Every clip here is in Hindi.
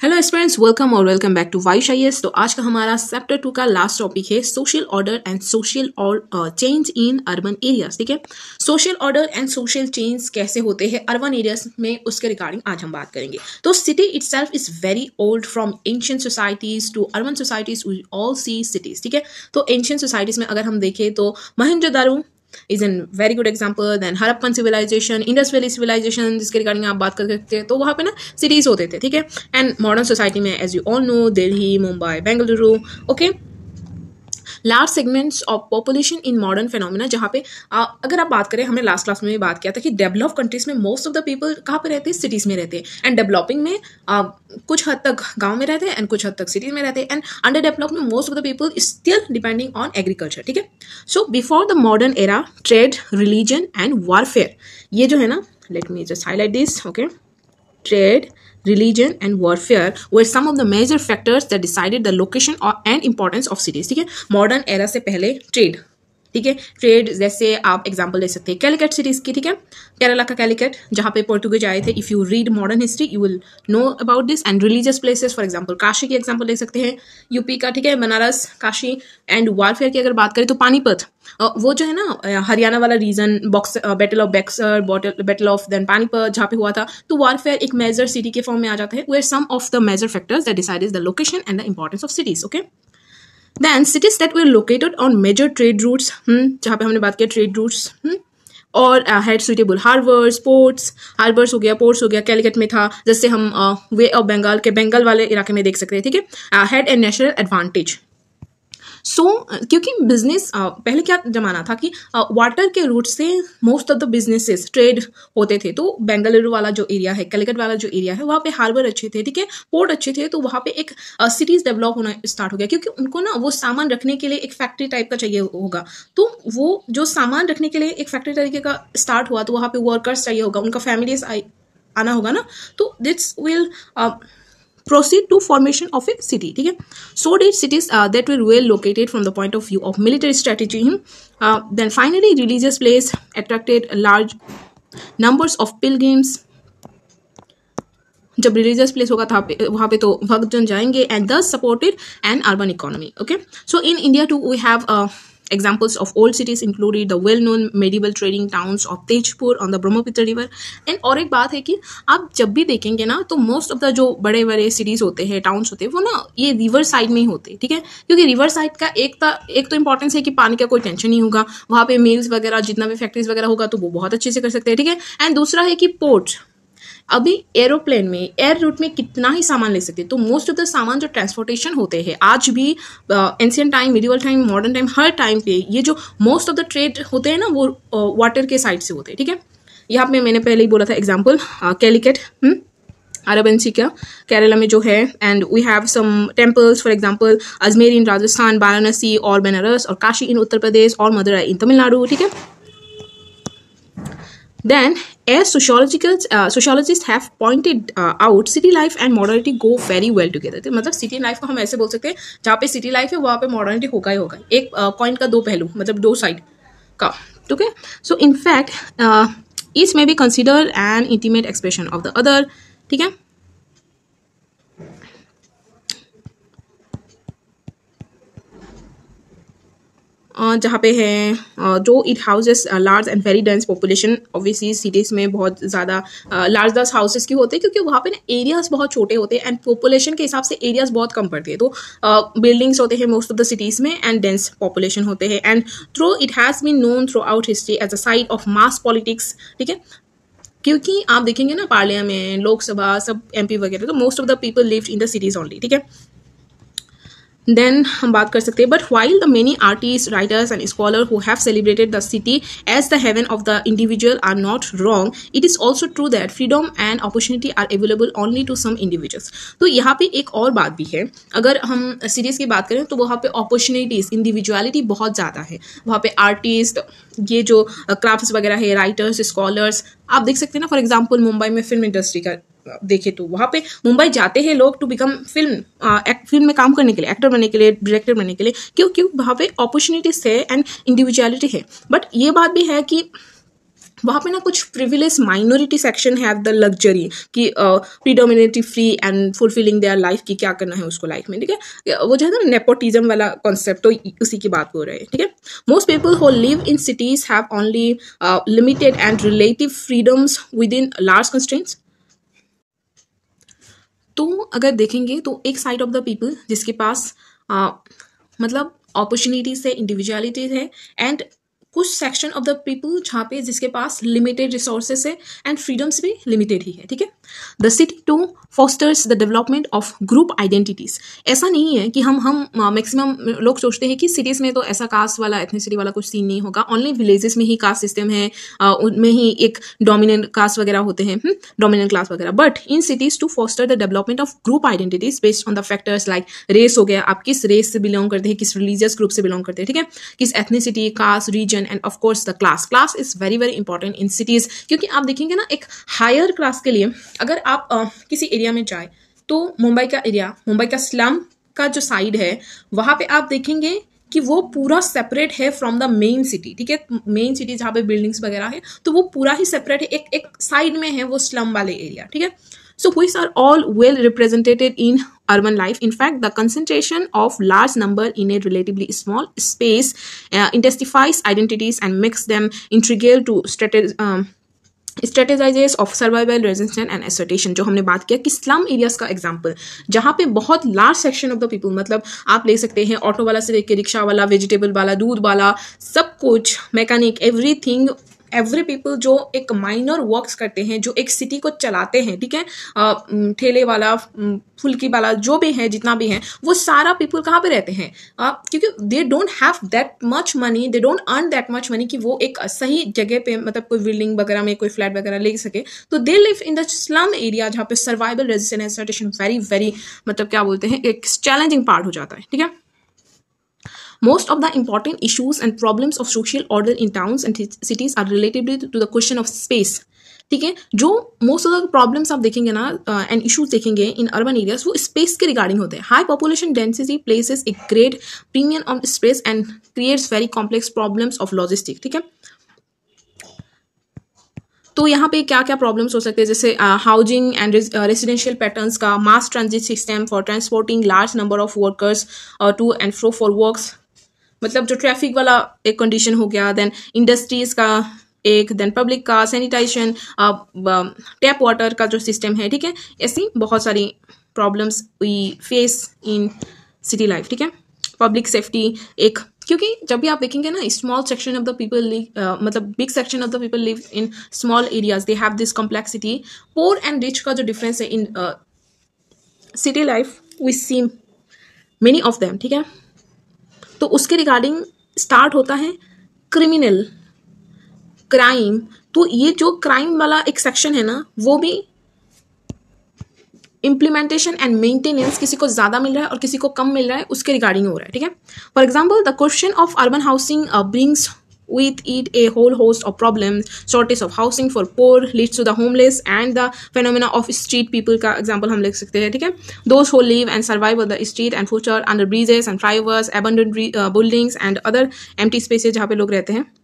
हेलो स्टूडेंट्स वेलकम और welcome back to wish I तो आज का हमारा चैप्टर टू का लास्ट टॉपिक है सोशल ऑर्डर एंड सोशल और चेंज इन अर्बन एरियाज़ ठीक है? Social order and social change कैसे होते हैं अर्बन एरियाज़ में, उसके रिगार्डिंग आज हम बात करेंगे। तो city itself is very old from ancient societies to urban societies we all see cities ठीक है? तो एंशियंट सोसाइटीज में अगर हम देखें तो Mahendra is an very good example then Harappan civilization Indus valley civilization जिसके रिगार्डिंग आप बात कर सकते हैं तो वहाँ पे ना सिटीज़ होते थे, ठीक है? एंड मॉडर्न सोसाइटी में as you all know Delhi Mumbai Bengaluru okay large segments of population in modern phenomena जहाँ पे आ, अगर आप बात करें हमने लास्ट क्लास में भी बात किया था कि डेवलप कंट्रीज़ में मोस्ट ऑफ़ द पीपल कहाँ पे रहते हैं? सिटीज़ में रहते हैं। एंड डेवलपिंग में आ, कुछ हद तक गाँव में रहते हैं एंड कुछ हद तक सिटीज़ में रहते हैं। एंड अंडर डेवलप में most of the people still depending on agriculture ठीक है? So before the modern era trade religion and warfare ये जो है ना let me just highlight this okay trade religion and warfare were some of the major factors that decided the location and importance of cities ठीक है मॉडर्न एरा से पहले ट्रेड ठीक है? ट्रेड जैसे आप एग्ज़ाम्पल ले सकते हैं कैलिकट सिटीज़ की, ठीक है? केरला का कैलिकट जहाँ पे पोर्टुगीज आए थे if you read modern history you will know about this and religious places for example Kashi की एग्ज़ाम्पल ले सकते हैं यूपी का, ठीक है? बनारस काशी एंड वारफेयर की अगर बात करें तो पानीपत वो जो है ना हरियाणा वाला region box battle of Buxar battle of then Panipat जहाँ पे हुआ था तो वारफेयर एक मेजर सिटी के फॉर्म में आ जाता है where some of the major factors that decide is the location and the importance of cities okay then cities that were located on major trade routes जहाँ पे हमने बात किया ट्रेड रूट्स और had suitable harbours ports harbours हो गया पोर्ट्स हो गया कैलिकट में था जैसे हम वे ऑफ़ बंगाल के बंगाल वाले इलाके में देख सकते हैं, ठीक है? Had and national advantage so so, क्योंकि बिज़नेस पहले क्या जमाना था कि वाटर के रूट से most of the businesses trade होते थे। तो बेंगलुरु वाला जो एरिया है कलिकट वाला जो एरिया है वहाँ पे हार्बर अच्छे थे ठीक है? पोर्ट अच्छे थे तो वहाँ पे एक सिटीज़ डेवलप होना स्टार्ट हो गया। क्योंकि उनको ना वो सामान रखने के लिए एक फैक्ट्री टाइप का चाहिए होगा। तो वो जो सामान रखने के लिए एक फैक्ट्री तरीके का स्टार्ट हुआ तो वहाँ पे वर्कर्स चाहिए होगा उनका फैमिलीज़ आना होगा ना? तो this will proceed to formation of a city ठीक है? So that cities that were well located from the point of view of military strategy then finally religious place attracted large numbers of pilgrims जब रिलीजियस प्लेस होगा था वहाँ पे तो भक्तजन जाएँगे and thus supported and urban economy okay so in India too we have Examples of old cities included the well-known medieval trading towns of Tejpur on the Brahmaputra river. And और एक बात है कि आप जब भी देखेंगे ना तो मोस्ट ऑफ़ द जो बड़े बड़े सिटीज़ होते हैं टाउन्स होते हैं वो ना ये रिवर साइड में ही होते हैं ठीक है? क्योंकि रिवर साइड का एक ता, एक तो इंपॉर्टेंस है कि पानी का कोई टेंशन नहीं होगा। वहाँ पे मिल्स वगैरह जितना भी फैक्ट्रीज वगैरह होगा तो वो बहुत अच्छे से कर सकते हैं ठीक है? एंड दूसरा है कि पोर्ट अभी एरोप्लेन में एयर रूट में कितना ही सामान ले सकते हैं? तो मोस्ट ऑफ़ द सामान जो ट्रांसपोर्टेशन होते हैं, आज भी ancient time medieval time modern time हर टाइम पे ये जो मोस्ट ऑफ़ द ट्रेड होते हैं ना, वो वाटर के साइड से होते हैं, ठीक है? यहाँ पे मैंने पहले ही बोला था एग्ज़ाम्पल कैलिकेट अरबंसी का केरला में जो है and we have some temples for example Ajmer in Rajasthan Varanasi और बनारस और काशी इन उत्तर प्रदेश और मदुरई इन तमिलनाडु ठीक है? Then, as sociological uh, sociologists have pointed uh, out, city life and modernity go very well together. तो मतलब सिटी लाइफ को हम ऐसे बोल सकते हैं जहाँ पे सिटी लाइफ है वहाँ पे मॉडर्निटी होगा ही होगा। एक uh, का दो पहलू मतलब दो साइड का ठीक है? So in fact each may be consider an intimate expression of the other ठीक है? जहाँ पे है जो it houses large and very dense population obviously cities में बहुत ज़्यादा लार्ज दस हाउसेस की होते हैं, क्योंकि वहाँ पे ना एरियाज़ बहुत छोटे होते हैं एंड पॉपुलेशन के हिसाब से एरियाज़ बहुत कम पड़ते हैं। तो बिल्डिंग्स होते हैं मोस्ट ऑफ़ द सिटीज़ में एंड डेंस पॉपुलेशन होते हैं। And through it has been known throughout history as a side of mass politics ठीक है? क्योंकि आप देखेंगे ना, पार्लियामेंट, लोकसभा, सब एमपी वगैरह तो most of the people live in the cities only ठीक है? देन हम बात कर सकते हैं। But while the many artist writers and scholar who have celebrated the city as the haven of the individual are not wrong it is also true that freedom and opportunity are available only to some individuals तो यहाँ पे एक और बात भी है। अगर हम सीरीज़ की बात करें तो वहाँ पे अपॉर्चुनिटीज़ इंडिविजुअलिटी बहुत ज़्यादा है। वहाँ पे आर्टिस्ट ये जो क्राफ्ट वगैरह है राइटर्स स्कॉलर्स आप देख सकते हैं ना फॉर एग्ज़ाम्पल मुंबई में फ़िल्म इंडस्ट्री का देखे तो। वहाँ पे मुंबई जाते हैं लोग टू बिकम फ़िल्म फ़िल्म में काम करने के लिए एक्टर बनने के लिए डायरेक्टर बनने के लिए। क्यों क्यों? वहाँ पे अपॉर्चुनिटीज़ है एंड इंडिविजुअलिटी है। बट ये बात भी है कि वहाँ पे ना कुछ privilege minority section have the luxury कि predominantly free and fulfilling their life की क्या करना है उसको लाइफ में, ठीक है? वो जो है ना नेपोटिज्म वाला कॉन्सेप्ट तो उसी की बात हो रहे हैं, ठीक है? Most people who live in cities have only limited and relative freedoms within large constraints तो अगर देखेंगे तो एक साइड ऑफ़ द पीपल जिसके पास आ, मतलब अपॉर्चुनिटीज़ है इंडिविजुअलिटीज है एंड कुछ सेक्शन ऑफ़ द पीपल जहाँ पे जिसके पास लिमिटेड रिसोर्सेस है एंड फ्रीडम्स भी लिमिटेड ही है, ठीक है? The city to fosters the development of group identities ऐसा नहीं है कि हम हम मैक्सिमम लोग सोचते हैं कि सिटीज़ में तो ऐसा कास्ट वाला एथनिसिटी वाला कुछ सीन नहीं होगा। ओनली विलेजेस में ही कास्ट सिस्टम है उनमें ही एक डोमिनेंट कास्ट वगैरह होते हैं डोमिनेंट क्लास वगैरह। But in cities to foster the development of group identities based on the factors like race हो गया, आप किस रेस से बिलोंग करते हैं, किस रिलीजियस ग्रुप से बिलोंग करते हैं, ठीक है? किस ethnicity caste region and of course the class class is very very important in cities क्योंकि आप देखेंगे ना एक हायर क्लास के लिए अगर आप uh, किसी एरिया में जाए तो मुंबई का एरिया मुंबई का स्लम का जो साइड है वहाँ पे आप देखेंगे कि वो पूरा सेपरेट है फ्रॉम द मेन सिटी ठीक है? मेन सिटी जहाँ पे बिल्डिंग्स वगैरह है तो वो पूरा ही सेपरेट है एक एक साइड में है वो स्लम वाले एरिया ठीक है? So which are all well represented in urban life in fact the concentration of large number in a relatively small space uh, intensifies identities and makes them integral to strategy um, strategizes of survival resistance and assertion जो हमने बात किया कि स्लम एरियाज़ का एग्ज़ाम्पल जहाँ पे बहुत large section of the people मतलब आप ले सकते हैं ऑटो वाला से लेकर रिक्शा वाला वेजिटेबल वाला दूध वाला सब कुछ मैकेनिक एवरीथिंग एवरी पीपल जो एक माइनर वर्क्स करते हैं, जो एक सिटी को चलाते हैं, ठीक है? ठेले वाला फुल्की वाला जो भी है, जितना भी है, वो सारा पीपल कहाँ पे रहते हैं? क्योंकि they don't have that much money they don't earn that much money कि वो एक सही जगह पे मतलब कोई बिल्डिंग वगैरह में, कोई फ्लैट वगैरह ले सके। तो they live in the slum area जहाँ पे सर्वाइवल रेजिस्टेंस वेरी वेरी मतलब क्या बोलते हैं, एक चैलेंजिंग पार्ट हो जाता है, ठीक है? Most of the important issues and problems of social order in towns and cities are related to the question of space. ठीक है? जो मोस्ट ऑफ़ द प्रॉब्लम्स आप देखेंगे ना एंड uh, इश्यूज़ देखेंगे इन अर्बन एरियाज़ वो स्पेस के रिगार्डिंग होते हैं। High population density places a great premium on space and creates very complex problems of logistic ठीक है? तो यहाँ पे क्या क्या प्रॉब्लम्स हो सकते हैं? जैसे हाउसिंग एंड रेजिडेंशियल पैटर्न्स का mass transit system for transporting large number of workers to and fro for works मतलब जो ट्रैफ़िक वाला एक कंडीशन हो गया देन इंडस्ट्रीज़ का एक देन पब्लिक का सैनिटाइजेशन टैप वाटर का जो सिस्टम है, ठीक है? ऐसी बहुत सारी problems we face in city life ठीक है? पब्लिक सेफ्टी एक, क्योंकि जब भी आप देखेंगे ना small section of the people मतलब big section of the people live in small areas they have this complexity poor and rich का जो डिफरेंस है in city life we see many of them ठीक है? तो उसके रिगार्डिंग स्टार्ट होता है क्रिमिनल क्राइम तो ये जो क्राइम वाला एक सेक्शन है ना, वो भी इम्प्लीमेंटेशन एंड मेंटेनेंस किसी को ज़्यादा मिल रहा है और किसी को कम मिल रहा है, उसके रिगार्डिंग हो रहा है, ठीक है? For example the question of urban housing brings with it a whole host of problems shortage of housing for poor leads to the homeless and the phenomena of street people का example हम लिख सकते हैं ठीक है those who live and survive on the street and future under bridges and flyovers abandoned uh, buildings and other empty spaces जहाँ पे लोग रहते हैं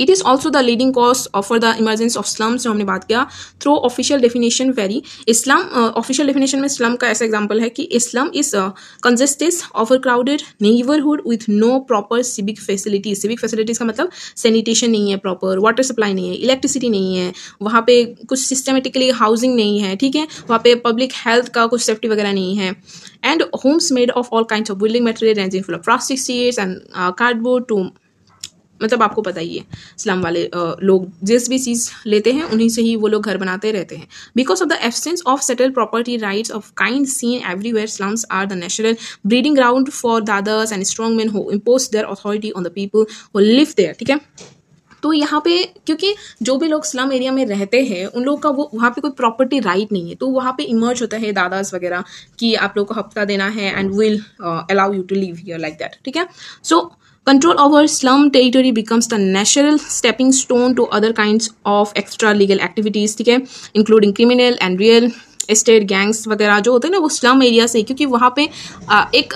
it is also the leading cause for the emergence of slum जो हमने बात किया through official definition very slum official definition में स्लम का ऐसा एग्ज़ाम्पल है कि slum is congested of a crowded neighbourhood with no proper civic facilities civic facilities का मतलब सैनिटेशन नहीं है प्रॉपर वाटर सप्लाई नहीं है इलेक्ट्रिसिटी नहीं है. वहाँ पे कुछ सिस्टमेटिकली हाउसिंग नहीं है, ठीक है? वहाँ पे पब्लिक हेल्थ का कुछ सेफ्टी वगैरह नहीं है. And homes made of all kind of building material ranging from plastic sheets and cardboard to मतलब आपको पता ही है स्लम वाले लोग जिस भी चीज़ लेते हैं, उन्हीं से ही वो लोग घर बनाते रहते हैं। Because of the absence of settle property rights of kind seen everywhere slums are the natural breeding ground for dadas and strong man who impose their authority on the people who live there ठीक है? तो यहाँ पे, क्योंकि जो भी लोग स्लम एरिया में रहते हैं, उन लोग का वो, वहाँ पे कोई प्रॉपर्टी राइट नहीं है। तो वहाँ पे इमर्ज होता है दादास वगैरह कि आप लोग को हफ़्ता देना है and will allow you to live here like that ठीक है? So Control over slum territory becomes the natural stepping stone to other kinds of extra legal activities, ठीक है? Including criminal and real estate gangs वगैरह जो होते हैं ना, वो स्लम एरिया से, क्योंकि वहाँ पे एक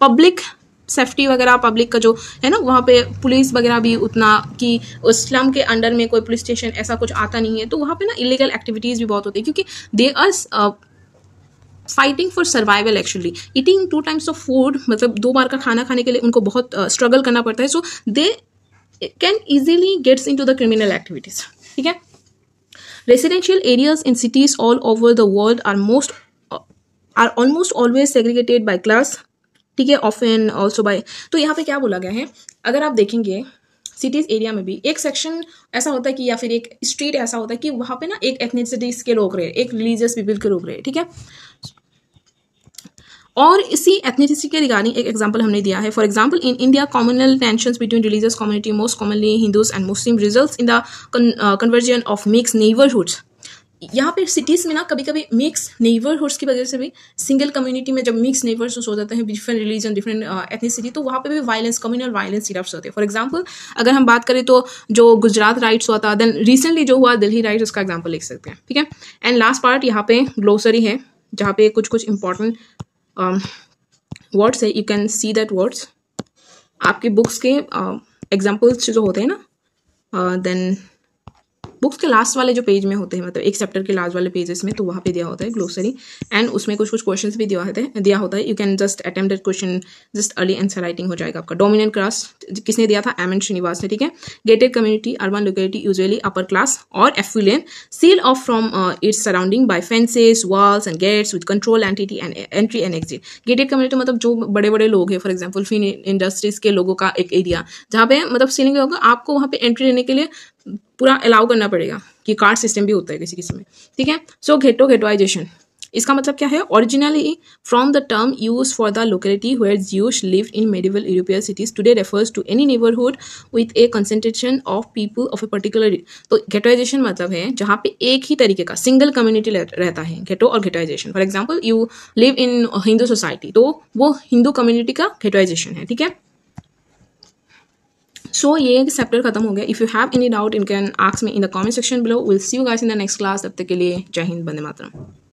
पब्लिक सेफ्टी वगैरह पब्लिक का जो, है ना, वहाँ पे पुलिस वगैरह भी उतना कि उस स्लम के अंडर में कोई पुलिस स्टेशन ऐसा कुछ आता नहीं है तो वहाँ पे ना इलीगल एक्टिविटीज़ भी बहुत होती है, क्योंकि they are fighting for survival actually eating two times of food मतलब दो बार का खाना खाने के लिए उनको बहुत स्ट्रगल uh, करना पड़ता है। So they can easily gets into the criminal activities ठीक है? Residential areas in cities all over the world are most are almost always segregated by class ठीक है? ऑफ़ ऑफन ऑल्सो बाय तो यहाँ पे क्या बोला गया है? अगर आप देखेंगे सिटीज़ एरिया में भी। एक सेक्शन ऐसा होता है कि या फिर एक स्ट्रीट ऐसा होता है कि वहाँ पे ना एक एथनिसिटीज के लोग रहे, एक रिलीजियस पीपल के लोग रहे, ठीक है? और इसी एथनिसिटी के रिगार्डिंग एक एग्जांपल हमने दिया है। For example in India communal tension between religious community most commonly Hindus and Muslim result in the conversion of mix neighbourhoods यहाँ पे सिटीज़ में ना कभी कभी मिक्स नेबरहुड्स की वजह से भी सिंगल कम्युनिटी में जब मिक्स नेबर्स हो जाते हैं डिफरेंट रिलीजन डिफरेंट एथनिसिटी तो वहाँ पे भी वायलेंस कम्युनल वायलेंस सिरप्स होते हैं। फॉर एग्ज़ाम्पल अगर हम बात करें तो जो गुजरात राइट्स हुआ था देन रिसेंटली जो हुआ दिल्ली राइट्स उसका एग्ज़ाम्पल लिख सकते हैं ठीक है? एंड लास्ट पार्ट यहाँ पे ग्लोसरी है जहाँ पे कुछ कुछ इंपॉर्टेंट वर्ड्स है। You can see that words आपके बुक्स के एग्जाम्पल्स uh, जो होते हैं ना देन uh, बुक्स के लास्ट वाले जो पेज में होते हैं मतलब एक चैप्टर के लास्ट वाले पेजेस में तो वहाँ पे दिया होता है ग्लोसरी एंड उसमें कुछ कुछ क्वेश्चन भी दिया होता है, दिया होता है। You can just attempt question just early answer writing हो जाएगा आपका। डोमिनेंट क्लास किसने दिया था? एम एन श्रीनिवास ने, ठीक है? Gated community urban locality usually upper class और affluent seal off from its surrounding by fences walls and gates with control entity and entry and exit gated community मतलब जो बड़े बड़े लोग हैं फॉर एग्ज़ाम्पल फिन इंडस्ट्रीज़ के लोगों का एक एरिया जहाँ पे मतलब सीलिंग होगा, आपको वहाँ पे एंट्री लेने के लिए पूरा अलाउ करना पड़ेगा कि कार्ड सिस्टम भी होता है किसी किसी में। ठीक है? सो घेटो घेटोइजेशन इसका मतलब क्या है? Originally from the term use for the locality where Jews live in medieval European cities today refers to any neighbourhood with a concentration of people of a particular तो घेटोइजेशन मतलब है जहाँ पे एक ही तरीके का सिंगल कम्युनिटी रहता है घेटो और ghettoisation for example you live in Hindu society तो वो हिंदू कम्युनिटी का घेटोइजेशन है, ठीक है? सो ये चैप्टर खत्म हो गया. If you have any doubt in can ask me in the comment section below will see you guys in the next class तब तक के लिए जय हिंद बंदे मातरम.